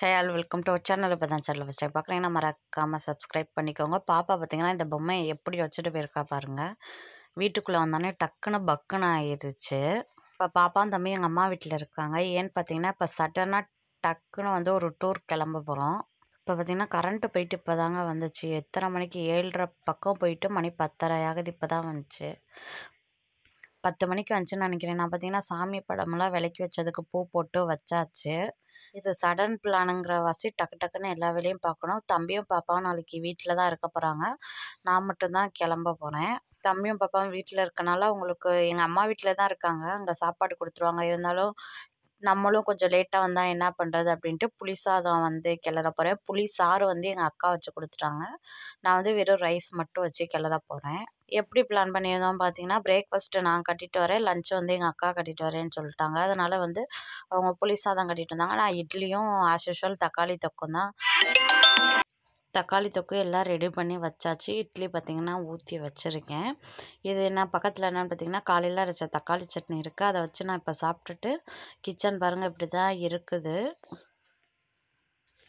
Hey all welcome to channel இப்போ தான் channel first time பார்க்குறீங்கன்னா மறக்காமல் சப்ஸ்கிரைப் பண்ணிக்கோங்க. பாப்பா பார்த்தீங்கன்னா இந்த பொம்மையை எப்படி வச்சுட்டு போயிருக்கா பாருங்கள் வீட்டுக்குள்ளே வந்தோடனே டக்குன்னு பக்குன்னு ஆயிடுச்சு இப்போ பாப்பாவும் தம்பி எங்கள் அம்மா வீட்டில் இருக்காங்க. ஏன்னு பார்த்தீங்கன்னா இப்போ சடனாக டக்குன்னு வந்து ஒரு டூர் கிளம்ப போகிறோம் இப்போ பார்த்தீங்கன்னா கரண்ட்டு போயிட்டு இப்போ தாங்க வந்துச்சு. எத்தனை மணிக்கு ஏழரை பக்கம் போயிட்டு மணி பத்தரை ஆகுது இப்போ தான் வந்துச்சு. பத்து மணிக்கு வந்துச்சுன்னு நினைக்கிறேன். நான் பார்த்தீங்கன்னா சாமி படமெல்லாம் விளக்கி வச்சதுக்கு பூ போட்டு வச்சாச்சு. இது சடன் பிளானுங்கிற வாசி டக்கு டக்குன்னு எல்லா வேலையும் பார்க்கணும் தம்பியும் பாப்பாவும் நாளைக்கு வீட்டில் தான் இருக்க போகிறாங்க நான் மட்டும்தான் கிளம்ப போகிறேன் தம்பியும் பாப்பாவும் வீட்டில் இருக்கனால அவங்களுக்கு எங்கள் அம்மா வீட்டில் தான் இருக்காங்க. அங்கே சாப்பாடு கொடுத்துருவாங்க. இருந்தாலும் நம்மளும் கொஞ்சம் லேட்டாக வந்தால் என்ன பண்ணுறது அப்படின்ட்டு புளி சாதம் வந்து கிளற போகிறேன் புளி சாறு வந்து எங்கள் அக்கா வச்சு கொடுத்துட்டாங்க. நான் வந்து வெறும் ரைஸ் மட்டும் வச்சு கிளற போகிறேன் எப்படி பிளான் பண்ணியிருந்தோம் பார்த்தீங்கன்னா பிரேக்ஃபாஸ்ட்டு நான் கட்டிட்டு வரேன். லஞ்ச் வந்து எங்கள் அக்கா கட்டிட்டு வரேன்னு சொல்லிட்டாங்க. அதனால் வந்து அவங்க புளி சாதம் கட்டிட்டு வந்தாங்க நான் இட்லியும் ஆஸ் யூஷுவல் தக்காளி தொக்கம் தான் தக்காளி தொக்கு எல்லாம் ரெடி பண்ணி வச்சாச்சு. இட்லி பார்த்திங்கன்னா ஊற்றி வச்சுருக்கேன். இது நான் பக்கத்தில் என்னென்னு பார்த்தீங்கன்னா காலையில் அரைச்ச தக்காளி சட்னி இருக்குது அதை வச்சு நான் இப்போ சாப்பிட்டுட்டு கிச்சன் பாருங்கள் இப்படி தான் இருக்குது.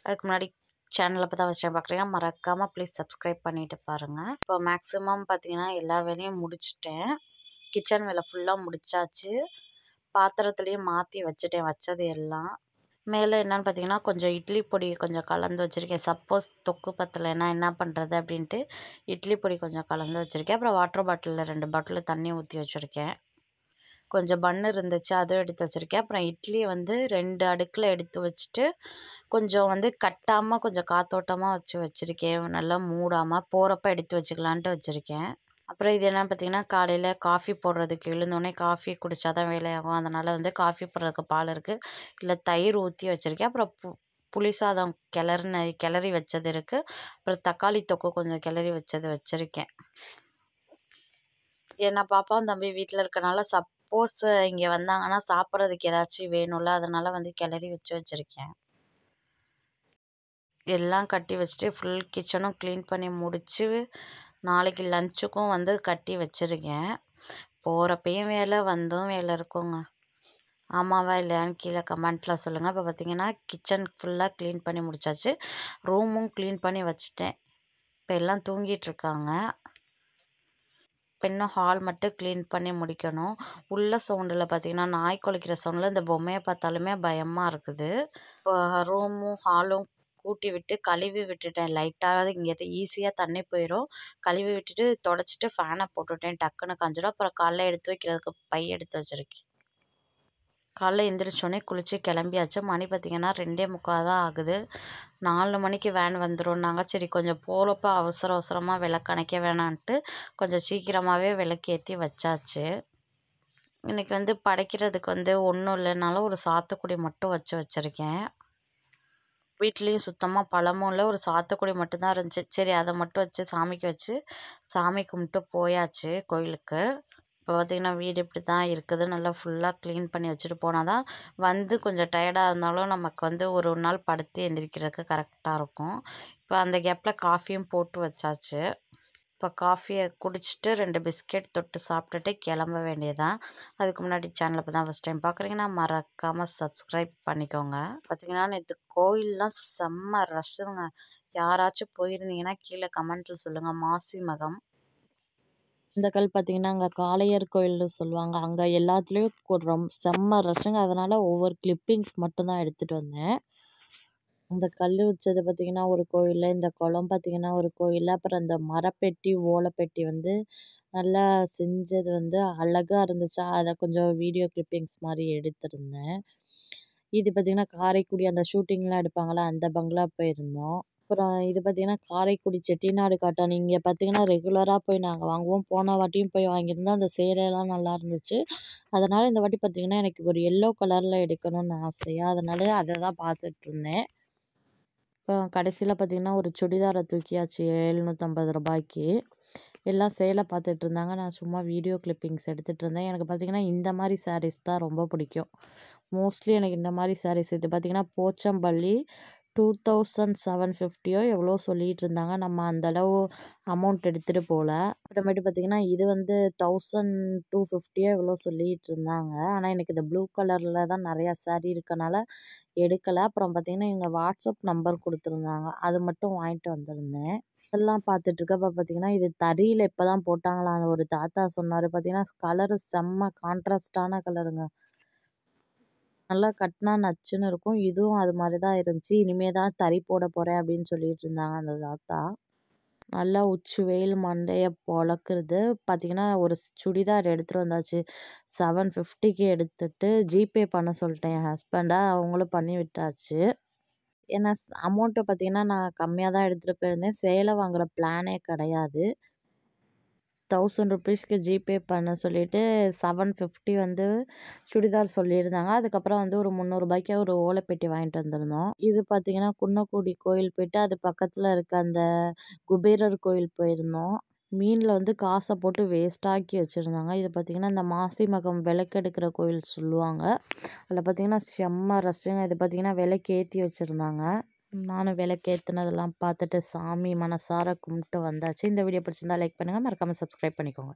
அதுக்கு முன்னாடி சேனலை இப்போ தான் ஃபஸ்ட் பார்க்குறீங்க மறக்காமல் ப்ளீஸ் சப்ஸ்கிரைப் பண்ணிவிட்டு பாருங்கள் இப்போ மேக்ஸிமம் பார்த்தீங்கன்னா எல்லா வேலையும் முடிச்சிட்டேன். கிச்சன் வேலை ஃபுல்லாக முடிச்சாச்சு. பாத்திரத்துலேயும் மாற்றி வச்சுட்டேன் வச்சது எல்லாம். மேலே என்னென்னு பார்த்தீங்கன்னா கொஞ்சம் இட்லி பொடி கொஞ்சம் கலந்து வச்சுருக்கேன். சப்போஸ் தொக்கு பத்தலைன்னா என்ன பண்ணுறது அப்படின்ட்டு இட்லி பொடி கொஞ்சம் கலந்து வச்சுருக்கேன். அப்புறம் வாட்டர் பாட்டிலில் ரெண்டு பாட்டில் தண்ணி ஊற்றி வச்சுருக்கேன். கொஞ்சம் பன்னு இருந்துச்சு அதுவும் எடுத்து வச்சுருக்கேன். அப்புறம் இட்லியை வந்து ரெண்டு அடுக்கில் எடுத்து வச்சுட்டு கொஞ்சம் வந்து கட்டாமல் கொஞ்சம் காத்தோட்டமாக வச்சு வச்சுருக்கேன். நல்லா மூடாமல் போகிறப்ப எடுத்து வச்சுக்கலான்ட்டு வச்சுருக்கேன். அப்புறம் இது என்னென்னு பார்த்தீங்கன்னா காலையில் காஃபி போடுறதுக்கு எழுந்தோடனே காஃபி குடித்தா தான் வேலையாகும். அதனால் வந்து காஃபி போடுறதுக்கு பால் இருக்குது இல்லை தயிர் ஊற்றி வச்சுருக்கேன். அப்புறம் பு புளி சாதம் கிளறின கிளறி வச்சது இருக்குது அப்புறம் தக்காளி தொக்கு கொஞ்சம் கிளறி வச்சது வச்சுருக்கேன். ஏன்னா பாப்பாவும் தம்பி வீட்டில் இருக்கனால சப்போஸ் இங்கே வந்தாங்கன்னா சாப்பிட்றதுக்கு ஏதாச்சும் வேணும்ல. அதனால் வந்து கிளறி வச்சு வச்சுருக்கேன். எல்லாம் கட்டி வச்சுட்டு ஃபுல் கிச்சனும் க்ளீன் பண்ணி முடித்து நாளைக்கு லஞ்சுக்கும் வந்து கட்டி வச்சுருக்கேன். போகிறப்பையும் வேலை வந்தும் வேலை இருக்குங்க. ஆமாவா இல்லையான்னு கீழே கமெண்ட்டில் சொல்லுங்கள் இப்போ பார்த்தீங்கன்னா கிச்சன் ஃபுல்லாக க்ளீன் பண்ணி முடிச்சாச்சு. ரூமும் க்ளீன் பண்ணி வச்சுட்டேன். இப்போ எல்லாம் தூங்கிட்டுருக்காங்க இன்னும் ஹால் மட்டும் க்ளீன் பண்ணி முடிக்கணும். உள்ள சவுண்டில் பார்த்தீங்கன்னா நாய் குலைக்கிற சவுண்டில் இந்த பொம்மையை பார்த்தாலுமே பயமாக இருக்குது. இப்போ ரூமும் ஹாலும் கூட்டி விட்டு கழுவி விட்டுட்டேன். லைட்டாக இங்கே ஈஸியாக தண்ணி போயிடும் கழுவி விட்டுட்டு தொடச்சிட்டு ஃபேனை போட்டுவிட்டேன் டக்குன்னு காஞ்சிடும் அப்புறம் காலைல எடுத்து வைக்கிறதுக்கு பை எடுத்து வச்சுருக்கேன். காலைல எந்திரிச்சோடனே குளித்து கிளம்பியாச்சு. மணி பார்த்திங்கன்னா ரெண்டே முக்கால் தான் ஆகுது. நாலு மணிக்கு வேன் வந்துடும்னாங்க சரி கொஞ்சம் போகிறப்ப அவசர அவசரமாக விளக்கணைக்க வேணான்ட்டு கொஞ்சம் சீக்கிரமாகவே விளக்கேற்றி வச்சாச்சு. இன்றைக்கி வந்து படைக்கிறதுக்கு வந்து ஒன்றும் இல்லைனாலும் ஒரு சாத்துக்குடி மட்டும் வச்சு வச்சுருக்கேன். வீட்லேயும் சுத்தமாக பழமும் இல்லை ஒரு சாத்துக்குடி மட்டும்தான் இருந்துச்சு. சரி அதை மட்டும் வச்சு சாமிக்கு வச்சு சாமி கும்பிட்டு போயாச்சு கோயிலுக்கு. இப்போ பார்த்திங்கன்னா வீடு இப்படி தான் இருக்குது. நல்லா ஃபுல்லாக க்ளீன் பண்ணி வச்சுட்டு போனால் தான் வந்து கொஞ்சம் டயர்டாக இருந்தாலும் நமக்கு வந்து ஒரு ஒரு நாள் படுத்து எந்திரிக்கிறதுக்கு கரெக்டாக இருக்கும். இப்போ அந்த கேப்பில் காஃபியும் போட்டு வச்சாச்சு. இப்போ காஃபியை குடிச்சிட்டு ரெண்டு பிஸ்கெட் தொட்டு சாப்பிட்டுட்டு கிளம்ப வேண்டியதான் அதுக்கு முன்னாடி சேனலை இப்போ தான் ஃபஸ்ட் டைம் பார்க்குறீங்கன்னா மறக்காமல் சப்ஸ்கிரைப் பண்ணிக்கோங்க. பார்த்தீங்கன்னா நேற்று கோயிலெலாம் செம்ம ரஷ்ஷுங்க யாராச்சும் போயிருந்தீங்கன்னா கீழே கமெண்ட்டில் சொல்லுங்கள் மாசி மகம். இந்த கல் பார்த்தீங்கன்னா அங்கே காளையர் கோயில்னு சொல்லுவாங்க. அங்கே எல்லாத்துலேயும் ரொம்ப செம்ம ரஷ்ஷுங்க அதனால் ஒவ்வொரு கிளிப்பிங்ஸ் மட்டும்தான் எடுத்துகிட்டு வந்தேன். அந்த கல் வச்சது பார்த்திங்கன்னா ஒரு கோயில் இந்த குளம் பார்த்திங்கன்னா ஒரு கோயில் அப்புறம் அந்த மரப்பெட்டி ஓலைப்பெட்டி வந்து நல்லா செஞ்சது வந்து அழகாக இருந்துச்சா. அதை கொஞ்சம் வீடியோ கிளிப்பிங்ஸ் மாதிரி எடுத்திருந்தேன். இது பார்த்திங்கன்னா காரைக்குடி அந்த ஷூட்டிங்லாம் எடுப்பாங்களா அந்த பங்களா போயிருந்தோம். அப்புறம் இது பார்த்திங்கன்னா காரைக்குடி செட்டிநாடு காட்டன். இங்கே பார்த்திங்கன்னா ரெகுலராக போய் நாங்கள் வாங்குவோம். போன வாட்டியும் போய் வாங்கியிருந்தோம். அந்த சேலையெல்லாம் நல்லா இருந்துச்சு. அதனால் இந்த வாட்டி பார்த்திங்கன்னா எனக்கு ஒரு எல்லோ கலரில் எடுக்கணும்னு ஆசையாக அதனால் அதை தான் பார்த்துட்ருந்தேன் கடைசியில் பார்த்திங்கன்னா ஒரு சுடிதாரை தூக்கியாச்சு எழுநூற்றம்பது ரூபாய்க்கு. எல்லாம் சேலை பார்த்துட்டு இருந்தாங்க. நான் சும்மா வீடியோ கிளிப்பிங்ஸ் எடுத்துகிட்டு இருந்தேன். எனக்கு பார்த்திங்கன்னா இந்த மாதிரி சாரீஸ் தான் ரொம்ப பிடிக்கும். மோஸ்ட்லி எனக்கு இந்த மாதிரி சாரீஸ் இது. பார்த்திங்கன்னா போச்சம்பள்ளி டூ தௌசண்ட் செவன் ஃபிஃப்டியோ எவ்வளோ சொல்லிகிட்டு இருந்தாங்க. நம்ம அந்தளவு அமௌண்ட் எடுத்துகிட்டு போகல அப்புறமேட்டு பார்த்தீங்கன்னா இது வந்து தௌசண்ட் டூ ஃபிஃப்டியோ எவ்வளோ சொல்லிகிட்டு இருந்தாங்க. ஆனால் எனக்கு இந்த ப்ளூ கலரில் தான் நிறையா சேரீ இருக்கனால எடுக்கலை. அப்புறம் பார்த்திங்கன்னா எங்கள் வாட்ஸ்அப் நம்பர் கொடுத்துருந்தாங்க. அது மட்டும் வாங்கிட்டு வந்திருந்தேன். இதெல்லாம் பார்த்துட்ருக்கப்ப பார்த்தீங்கன்னா இது தறியில் இப்போ தான் போட்டாங்களாம். அந்த ஒரு தாத்தா சொன்னார். பார்த்தீங்கன்னா கலரு செம்ம கான்ட்ராஸ்டான கலருங்க நல்லா கட்டினா நச்சுன்னு இருக்கும். இதுவும் அது மாதிரி தான் இருந்துச்சு. இனிமே தான் தறி போட போகிறேன் அப்படின்னு சொல்லிட்டு இருந்தாங்க அந்த தாத்தா. நல்லா உச்சி வெயில் மண்டையை பொழக்குறது. பார்த்திங்கன்னா ஒரு சுடிதார் எடுத்துகிட்டு வந்தாச்சு. செவன் ஃபிஃப்டிக்கு எடுத்துட்டு ஜிபே பண்ண சொல்லிட்டேன் என் ஹஸ்பண்டை அவங்களும் பண்ணி விட்டாச்சு. ஏன்னா அமௌண்ட்டை பார்த்திங்கன்னா நான் கம்மியாக தான் எடுத்துகிட்டு போயிருந்தேன். சேலை வாங்குகிற பிளானே கிடையாது. தௌசண்ட் ருபீஸ்க்கு ஜிபே பண்ண சொல்லிவிட்டு செவன் ஃபிஃப்டி வந்து சுடிதார் சொல்லியிருந்தாங்க. அதுக்கப்புறம் வந்து ஒரு முந்நூறுபாய்க்கு ஒரு ஓலைப்பெட்டி வாங்கிட்டு வந்திருந்தோம். இது பார்த்தீங்கன்னா குன்னக்குடி கோயில் போயிட்டு அது பக்கத்தில் இருக்க அந்த குபேரர் கோயில் போயிருந்தோம். மீனில் வந்து காசை போட்டு வேஸ்ட்டாக்கி வச்சுருந்தாங்க. இது பார்த்திங்கன்னா இந்த மாசி மகம் விளக்கெடுக்கிற கோயில் சொல்லுவாங்க. அதில் பார்த்திங்கன்னா செம்ம ரஷ்ஷுங்க இது பார்த்திங்கன்னா விலைக்கு ஏற்றி வச்சுருந்தாங்க. நானும் விளக்கேற்றுனதெல்லாம் பார்த்துட்டு சாமி மனசார கும்பிட்டு வந்தாச்சு. இந்த வீடியோ பிடிச்சிருந்தா லைக் பண்ணுங்கள் மறக்காமல் சப்ஸ்கிரைப் பண்ணிக்கோங்க.